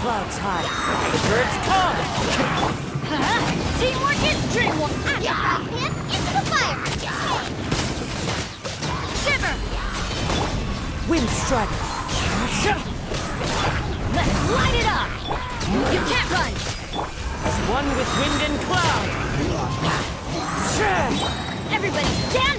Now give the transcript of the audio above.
Clouds high. Birds come. Teamwork is dreamwork. Ah, him into the fire. Shiver. Wind strike. Let's light it up. You can't run. As one with wind and cloud. Everybody down!